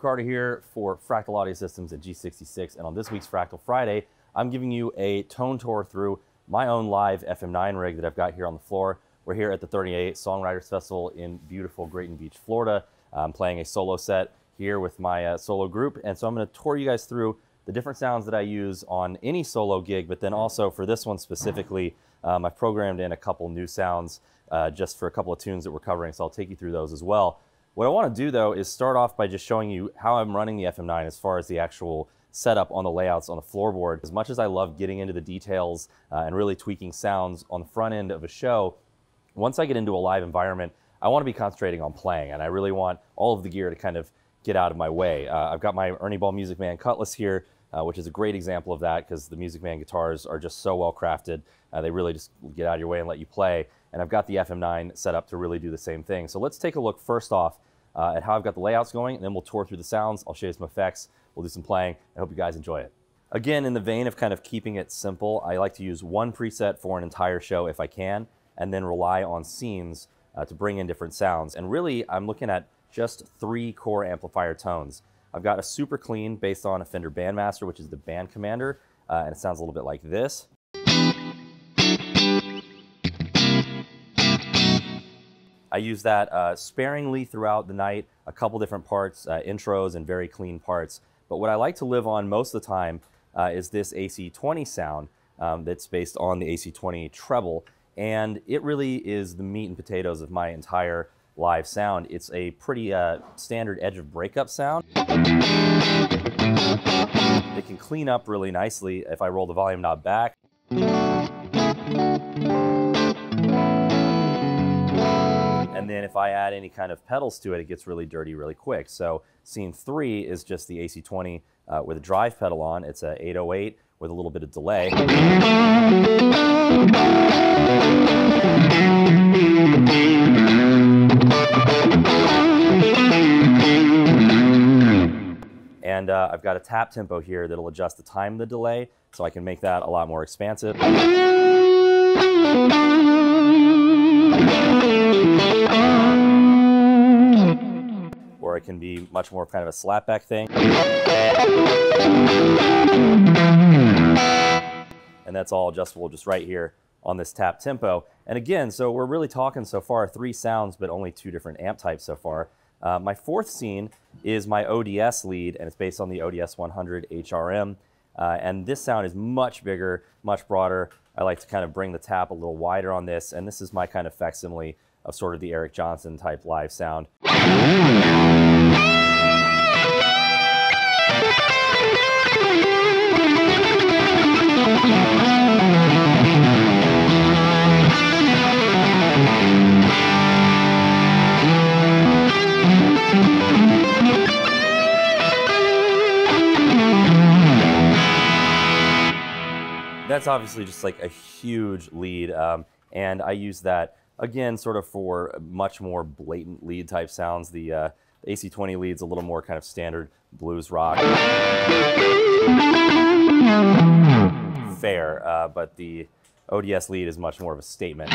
Guys? Here for Fractal Audio Systems at G66 and on this week's Fractal Friday, I'm giving you a tone tour through my own live FM9 rig that I've got here on the floor. We're here at the 30A Songwriters Festival in beautiful Grayton Beach, Florida. I'm playing a solo set here with my uh, solo group and so I'm going to tour you guys through the different sounds that I use on any solo gig but then also for this one specifically um, I've programmed in a couple new sounds uh, just for a couple of tunes that we're covering so I'll take you through those as well. What I want to do though is start off by just showing you how I'm running the FM9 as far as the actual setup on the layouts on the floorboard. As much as I love getting into the details uh, and really tweaking sounds on the front end of a show, once I get into a live environment, I want to be concentrating on playing and I really want all of the gear to kind of get out of my way. Uh, I've got my Ernie Ball Music Man Cutlass here, uh, which is a great example of that because the Music Man guitars are just so well crafted. Uh, they really just get out of your way and let you play. And I've got the FM9 set up to really do the same thing. So let's take a look first off uh, at how I've got the layouts going, and then we'll tour through the sounds. I'll show you some effects. We'll do some playing. I hope you guys enjoy it. Again, in the vein of kind of keeping it simple, I like to use one preset for an entire show if I can, and then rely on scenes uh, to bring in different sounds. And really, I'm looking at just three core amplifier tones. I've got a super clean based on a Fender Bandmaster, which is the band commander, uh, and it sounds a little bit like this. I use that uh, sparingly throughout the night, a couple different parts, uh, intros and very clean parts. But what I like to live on most of the time uh, is this AC20 sound um, that's based on the AC20 treble. And it really is the meat and potatoes of my entire live sound. It's a pretty uh, standard edge of breakup sound. It can clean up really nicely if I roll the volume knob back. Then if I add any kind of pedals to it, it gets really dirty really quick. So scene three is just the AC20 uh, with a drive pedal on. It's a 808 with a little bit of delay. And uh, I've got a tap tempo here that'll adjust the time of the delay, so I can make that a lot more expansive. Or it can be much more kind of a slapback thing. And that's all adjustable just right here on this tap tempo. And again, so we're really talking so far three sounds, but only two different amp types so far. Uh, my fourth scene is my ODS lead, and it's based on the ODS 100 HRM. Uh, and this sound is much bigger, much broader. I like to kind of bring the tap a little wider on this, and this is my kind of facsimile of sort of the Eric Johnson type live sound. That's obviously just like a huge lead, um, and I use that again sort of for much more blatant lead type sounds. The, uh, the AC20 lead's a little more kind of standard blues rock. Fare, uh, but the ODS lead is much more of a statement.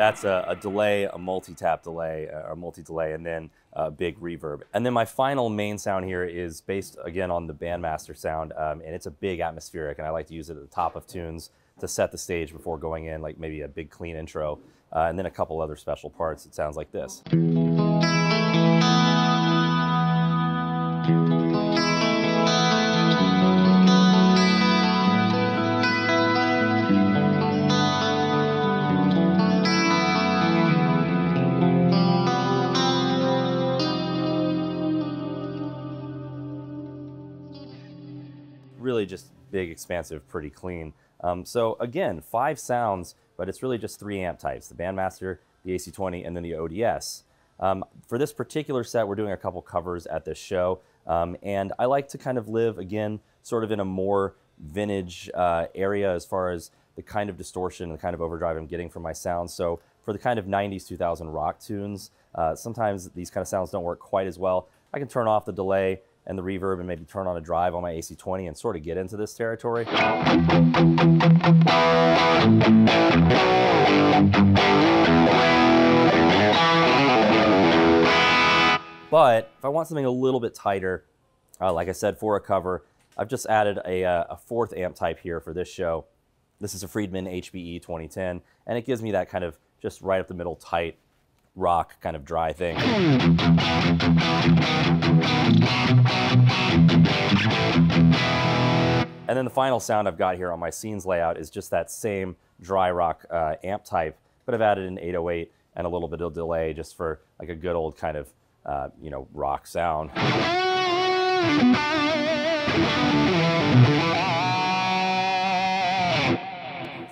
That's a, a delay, a multi-tap delay, uh, or multi-delay, and then a big reverb. And then my final main sound here is based, again, on the Bandmaster sound, um, and it's a big atmospheric, and I like to use it at the top of tunes. to set the stage before going in, like maybe a big clean intro, uh, and then a couple other special parts. It sounds like this. Really just big, expansive, pretty clean. Um, so again, five sounds, but it's really just three amp types, the Bandmaster, the AC20, and then the ODS. Um, for this particular set, we're doing a couple covers at this show, um, and I like to kind of live, again, sort of in a more vintage uh, area as far as the kind of distortion and the kind of overdrive I'm getting from my sound. So for the kind of 90s, 2000 rock tunes, uh, sometimes these kind of sounds don't work quite as well. I can turn off the delay, and the reverb and maybe turn on a drive on my AC20 and sort of get into this territory. But if I want something a little bit tighter, uh, like I said, for a cover, I've just added a, uh, a, fourth amp type here for this show. This is a Friedman HBE 2010, and it gives me that kind of just right up the middle tight rock kind of dry thing. And then the final sound I've got here on my scenes layout is just that same dry rock uh, amp type, but I've added an 808 and a little bit of delay just for like a good old kind of, uh, you know, rock sound.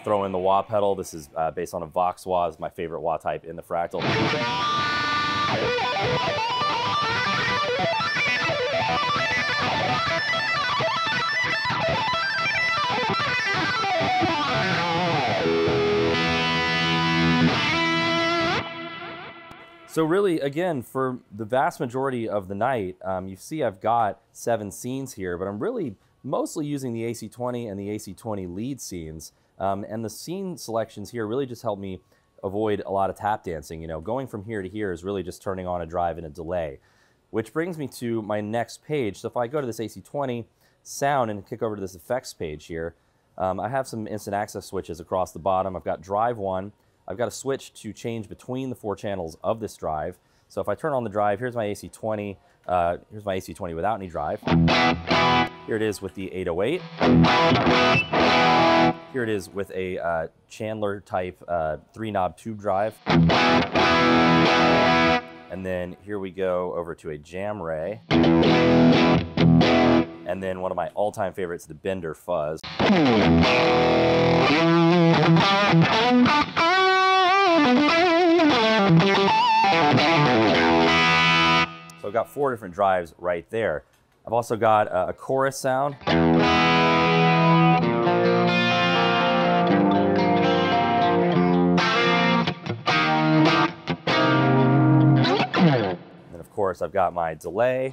Throw in the wah pedal. This is uh, based on a Vox wah, is my favorite wah type in the Fractal. So really, again, for the vast majority of the night, um, you see I've got seven scenes here, but I'm really mostly using the AC20 and the AC20 lead scenes. Um, and the scene selections here really just help me avoid a lot of tap dancing. You know, going from here to here is really just turning on a drive and a delay, which brings me to my next page. So if I go to this AC20 sound and kick over to this effects page here, um, I have some instant access switches across the bottom. I've got drive one, I've got a switch to change between the four channels of this drive. So if I turn on the drive, here's my AC20. Uh, here's my AC20 without any drive. Here it is with the 808. Here it is with a uh, Chandler type uh, three knob tube drive. And then here we go over to a Jam Ray. And then one of my all-time favorites, the Bender Fuzz. So I've got four different drives right there. I've also got a, a chorus sound. And of course I've got my delay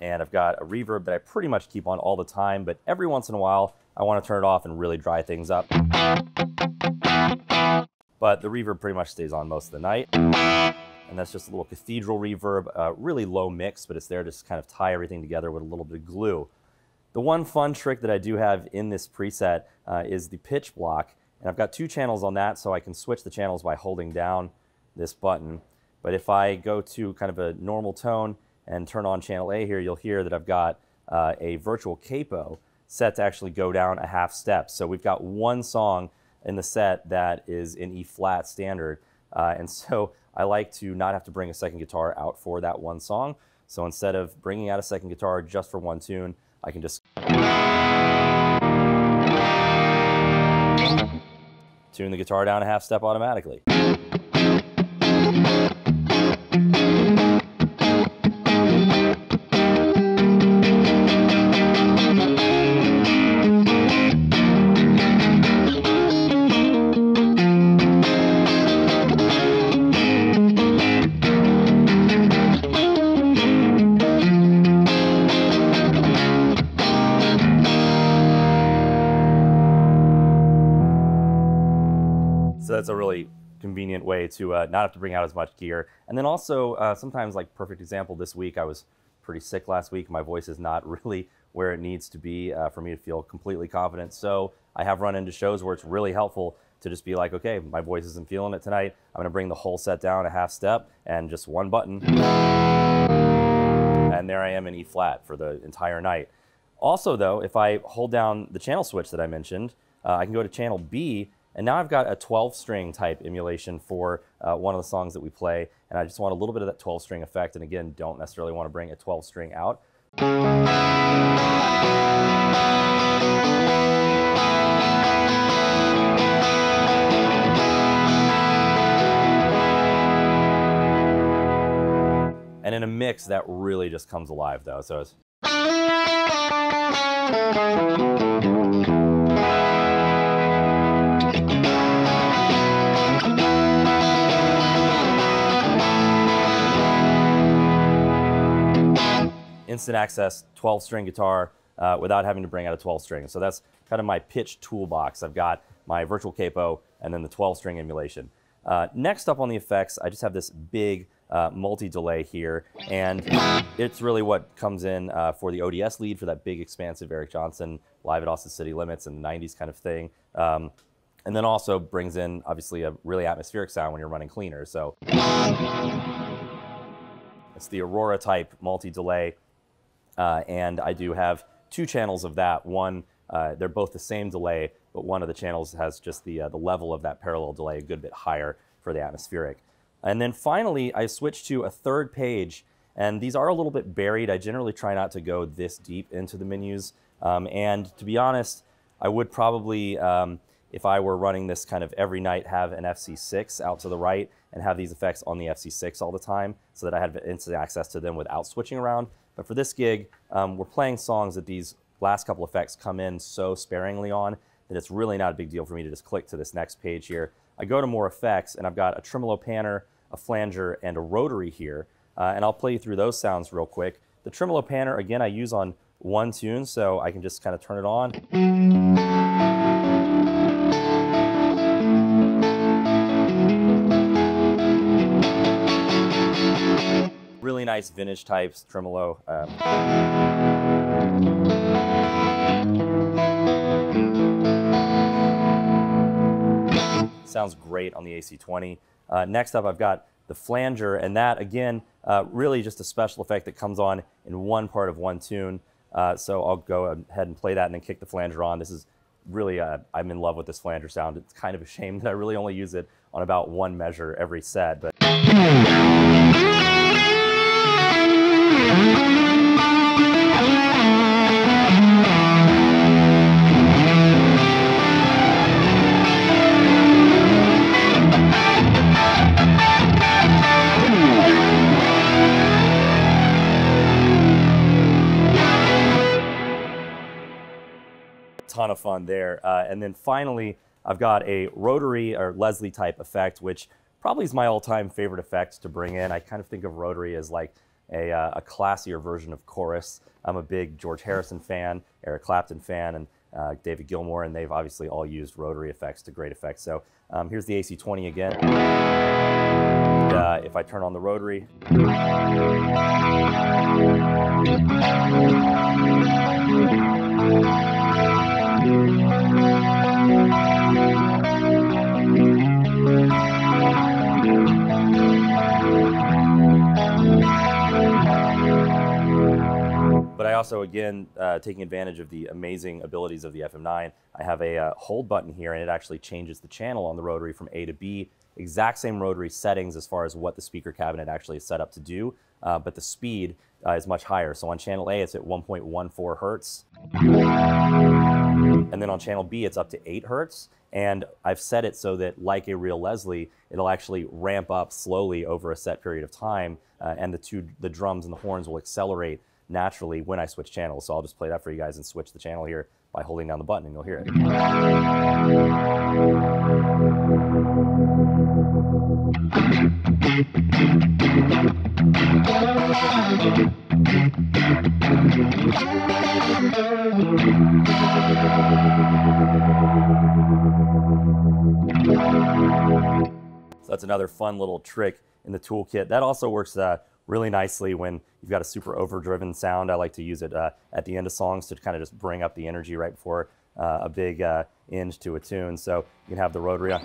and I've got a reverb that I pretty much keep on all the time, but every once in a while I want to turn it off and really dry things up but the reverb pretty much stays on most of the night. And that's just a little cathedral reverb, uh, really low mix, but it's there to just kind of tie everything together with a little bit of glue. The one fun trick that I do have in this preset uh, is the pitch block. And I've got two channels on that, so I can switch the channels by holding down this button. But if I go to kind of a normal tone and turn on channel A here, you'll hear that I've got uh, a virtual capo set to actually go down a half step. So we've got one song in the set that is in E flat standard. Uh, and so I like to not have to bring a second guitar out for that one song. So instead of bringing out a second guitar just for one tune, I can just tune the guitar down a half step automatically. That's a really convenient way to uh, not have to bring out as much gear. And then also, uh, sometimes, like perfect example, this week I was pretty sick last week. My voice is not really where it needs to be uh, for me to feel completely confident. So I have run into shows where it's really helpful to just be like, okay, my voice isn't feeling it tonight. I'm gonna bring the whole set down a half step and just one button. And there I am in E flat for the entire night. Also though, if I hold down the channel switch that I mentioned, uh, I can go to channel B and now I've got a 12 string type emulation for uh, one of the songs that we play. And I just want a little bit of that 12 string effect. And again, don't necessarily want to bring a 12 string out. And in a mix, that really just comes alive though. So it's. Instant access 12 string guitar uh, without having to bring out a 12 string. So that's kind of my pitch toolbox. I've got my virtual capo and then the 12 string emulation. Uh, next up on the effects, I just have this big uh, multi-delay here, and it's really what comes in uh, for the ODS lead for that big expansive Eric Johnson live at Austin City Limits and the 90s kind of thing. Um, and then also brings in obviously a really atmospheric sound when you're running cleaner. So it's the Aurora type multi-delay, uh, and I do have two channels of that. One, uh, they're both the same delay, but one of the channels has just the, uh, the level of that parallel delay a good bit higher for the atmospheric. And then finally, I switched to a third page, and these are a little bit buried. I generally try not to go this deep into the menus. Um, and to be honest, I would probably, um, if I were running this kind of every night, have an FC6 out to the right and have these effects on the FC6 all the time so that I had instant access to them without switching around. But for this gig, um, we're playing songs that these last couple effects come in so sparingly on that it's really not a big deal for me to just click to this next page here. I go to more effects and I've got a tremolo panner, a flanger, and a rotary here. Uh, and I'll play you through those sounds real quick. The tremolo panner, again, I use on one tune, so I can just kind of turn it on. Nice vintage types tremolo. Um, sounds great on the AC20. Uh, next up, I've got the flanger, and that, again, uh, really just a special effect that comes on in one part of one tune. Uh, so I'll go ahead and play that and then kick the flanger on. This is really, uh, I'm in love with this flanger sound. It's kind of a shame that I really only use it on about one measure every set, but. Ton of fun there. Uh, and then finally, I've got a rotary or Leslie type effect, which probably is my all-time favorite effect to bring in. I kind of think of rotary as like a, uh, a, classier version of chorus. I'm a big George Harrison fan, Eric Clapton fan, and uh, David Gilmour, and they've obviously all used rotary effects to great effect. So um, here's the AC20 again. And, uh, if I turn on the rotary. But I also, again, uh, taking advantage of the amazing abilities of the FM9, I have a uh, hold button here and it actually changes the channel on the rotary from A to B. Exact same rotary settings as far as what the speaker cabinet actually is set up to do, uh, but the speed uh, is much higher. So on channel A, it's at 1.14 hertz. And then on channel B, it's up to 8 hertz. And I've set it so that, like a real Leslie, it'll actually ramp up slowly over a set period of time, uh, and the two, the drums and the horns will accelerate naturally when I switch channels. So I'll just play that for you guys and switch the channel here by holding down the button, and you'll hear it. That's another fun little trick in the toolkit. That also works uh, really nicely when you've got a super overdriven sound. I like to use it uh, at the end of songs to kind of just bring up the energy right before uh, a big uh, to a tune. So you can have the rotary on.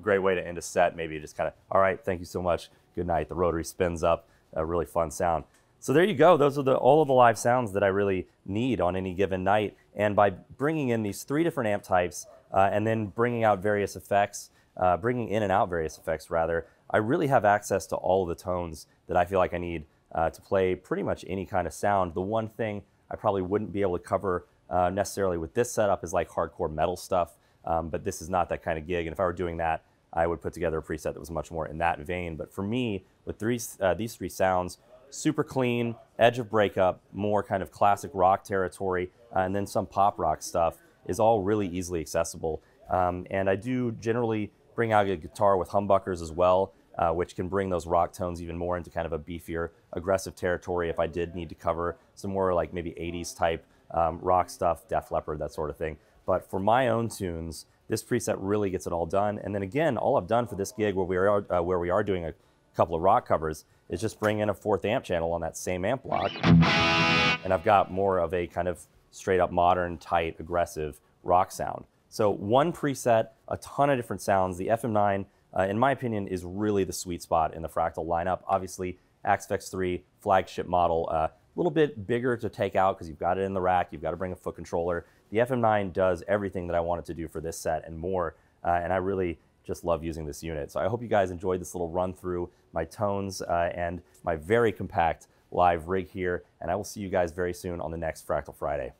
Great way to end a set, maybe just kind of, all right, thank you so much, good night. The rotary spins up, a really fun sound. So there you go. Those are the, all of the live sounds that I really need on any given night. And by bringing in these three different amp types uh, and then bringing out various effects, uh, bringing in and out various effects rather, I really have access to all of the tones that I feel like I need uh, to play pretty much any kind of sound. The one thing I probably wouldn't be able to cover uh, necessarily with this setup is like hardcore metal stuff, um, but this is not that kind of gig. And if I were doing that, I would put together a preset that was much more in that vein. But for me, with three, uh, these three sounds, super clean, edge of breakup, more kind of classic rock territory, uh, and then some pop rock stuff is all really easily accessible. Um, and I do generally bring out a guitar with humbuckers as well, uh, which can bring those rock tones even more into kind of a beefier, aggressive territory if I did need to cover some more like maybe 80s type um, rock stuff, Def Leppard, that sort of thing. But for my own tunes, this preset really gets it all done. And then again, all I've done for this gig where we are, uh, where we are doing a couple of rock covers is just bring in a fourth amp channel on that same amp block. And I've got more of a kind of straight up modern, tight, aggressive rock sound. So one preset, a ton of different sounds. The FM9, uh, in my opinion, is really the sweet spot in the Fractal lineup. Obviously, Axe-Fx 3 flagship model, a uh, little bit bigger to take out because you've got it in the rack, you've got to bring a foot controller. The FM9 does everything that I wanted to do for this set and more, uh, and I really just love using this unit. So I hope you guys enjoyed this little run through my tones uh, and my very compact live rig here, and I will see you guys very soon on the next Fractal Friday.